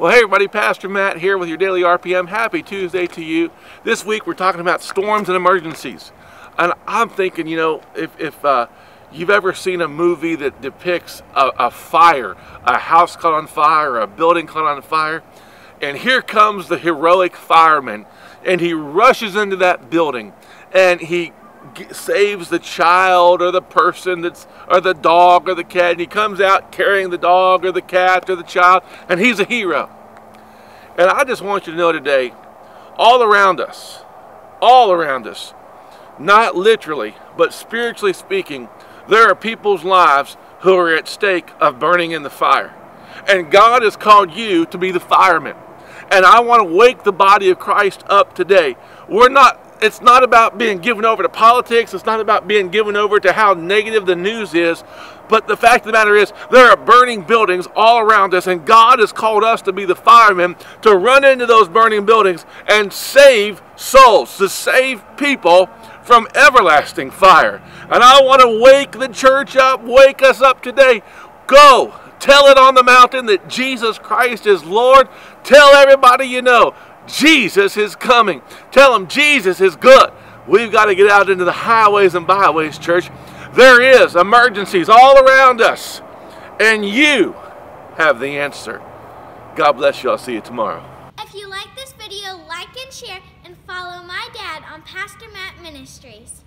Well, hey everybody, Pastor Matt here with your daily RPM. Happy Tuesday to you. This week we're talking about storms and emergencies. And I'm thinking, you know, if, if uh, you've ever seen a movie that depicts a, a fire, a house caught on fire, a building caught on fire, and here comes the heroic fireman, and he rushes into that building, and he saves the child or the person that's or the dog or the cat and he comes out carrying the dog or the cat or the child and he's a hero. And i just want you to know today all around us all around us not literally but spiritually speaking there are people's lives who are at stake of burning in the fire. And god has called you to be the fireman. And i want to wake the body of christ up today. We're not it's not about being given over to politics. It's not about being given over to how negative the news is. But the fact of the matter is, there are burning buildings all around us, and God has called us to be the firemen to run into those burning buildings and save souls, to save people from everlasting fire. And I want to wake the church up, wake us up today. Go, tell it on the mountain that Jesus Christ is Lord. Tell everybody you know Jesus is coming. Tell them Jesus is good. We've got to get out into the highways and byways, church. There is emergencies all around us, and you have the answer. God bless you. I'll see you tomorrow. If you like this video, like and share, and follow my dad on Pastor Matt Ministries.